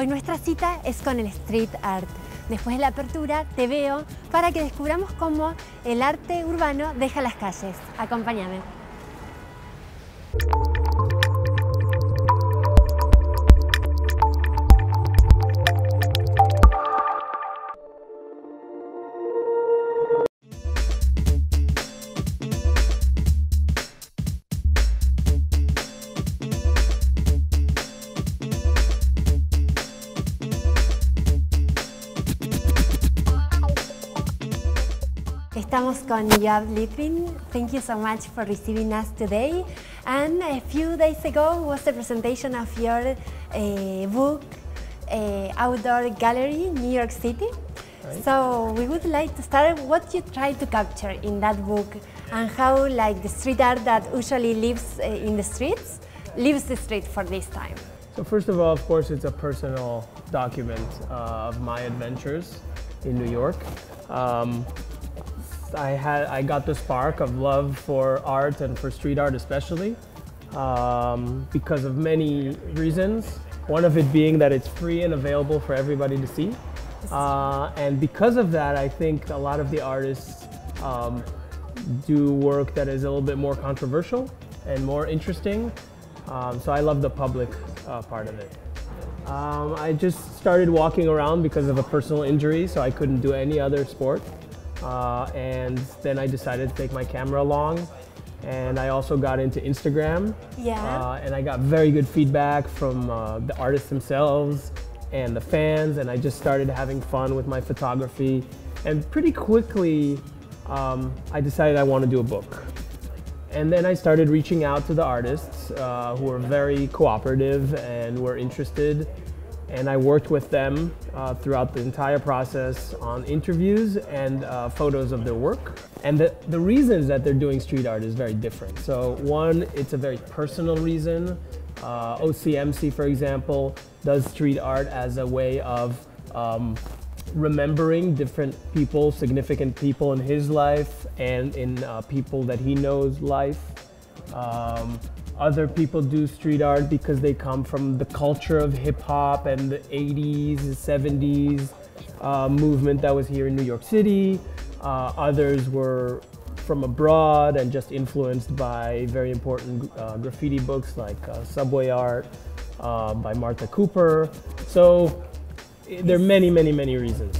Hoy nuestra cita es con el street art. Después de la apertura te veo para que descubramos cómo el arte urbano deja las calles. Acompáñame. Estamos con Yoav Litvin. Thank you so much for receiving us today. And a few days ago was the presentation of your uh, book, uh, Outdoor Gallery, New York City. Right. So we would like to start what you try to capture in that book and how like the street art that usually lives uh, in the streets, leaves the street for this time. So first of all, of course, it's a personal document uh, of my adventures in New York. Um, I had I got the spark of love for art and for street art especially um, because of many reasons. One of it being that it's free and available for everybody to see, uh, and because of that, I think a lot of the artists um, do work that is a little bit more controversial and more interesting. Um, so I love the public uh, part of it. Um, I just started walking around because of a personal injury, so I couldn't do any other sport. Uh, and then I decided to take my camera along. And I also got into Instagram. Yeah. Uh, and I got very good feedback from uh, the artists themselves and the fans. And I just started having fun with my photography. And pretty quickly, um, I decided I want to do a book. And then I started reaching out to the artists uh, who were very cooperative and were interested and I worked with them uh, throughout the entire process on interviews and uh, photos of their work. And the, the reasons that they're doing street art is very different. So one, it's a very personal reason. Uh, OCMC, for example, does street art as a way of um, remembering different people, significant people in his life and in uh, people that he knows life. Um, other people do street art because they come from the culture of hip hop and the 80s and 70s uh, movement that was here in New York City. Uh, others were from abroad and just influenced by very important uh, graffiti books like uh, Subway Art uh, by Martha Cooper. So there are many, many, many reasons.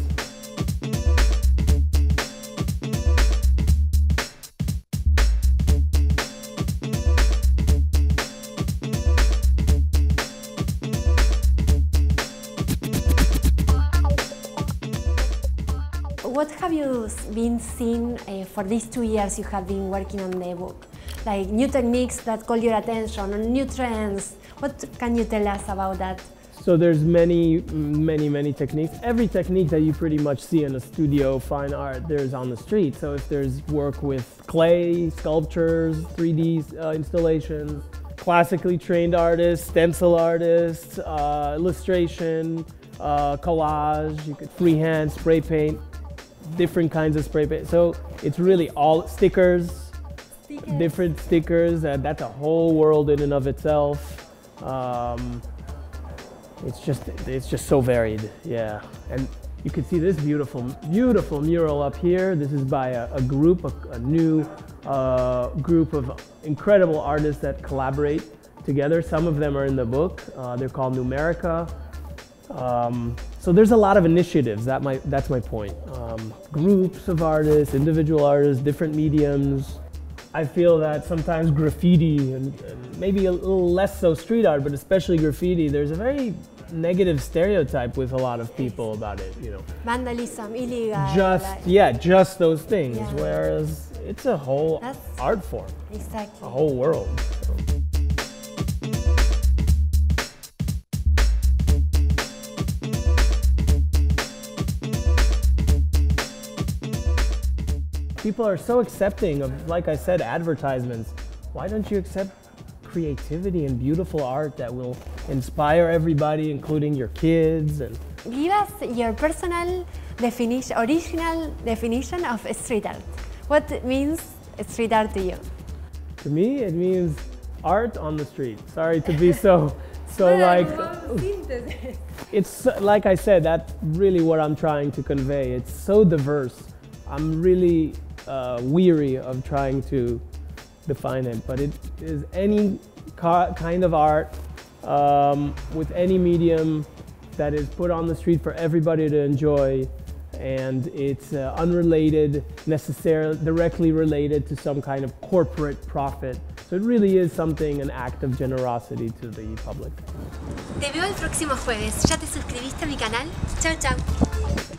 What have you been seeing uh, for these two years you have been working on the book? Like new techniques that call your attention, or new trends. What can you tell us about that? So there's many, many, many techniques. Every technique that you pretty much see in a studio, fine art, there's on the street. So if there's work with clay, sculptures, 3D uh, installations, classically trained artists, stencil artists, uh, illustration, uh, collage, you could freehand, spray paint, different kinds of spray paint. So it's really all stickers, Stickers. different stickers. Uh, that's a whole world in and of itself. Um, it's just it's just so varied, yeah. And you can see this beautiful beautiful mural up here. This is by a, a group, a, a new uh, group of incredible artists that collaborate together. Some of them are in the book. Uh, they're called Numerica. Um, so there's a lot of initiatives. That my that's my point. Um, groups of artists, individual artists, different mediums. I feel that sometimes graffiti and, and maybe a little less so street art, but especially graffiti, there's a very negative stereotype with a lot of people about it. You know, Vandalism, illegal. just like- yeah, just those things. Yeah. Whereas it's a whole That's- art form, Exactly. a whole world. So. People are so accepting of, like I said, advertisements. Why don't you accept creativity and beautiful art that will inspire everybody, including your kids and Give us your personal definition, original definition of street art. What means street art to you? To me, it means art on the street. Sorry to be so So like, it's like I said, that's really what I'm trying to convey. It's so diverse. I'm really uh, weary of trying to define it, but it is any kind of art um, with any medium that is put on the street for everybody to enjoy and it's uh, unrelated, necessarily directly related to some kind of corporate profit. So it really is something, an act of generosity to the public. Te veo el próximo jueves. ¿Ya te suscribiste a mi canal? Chao, chao.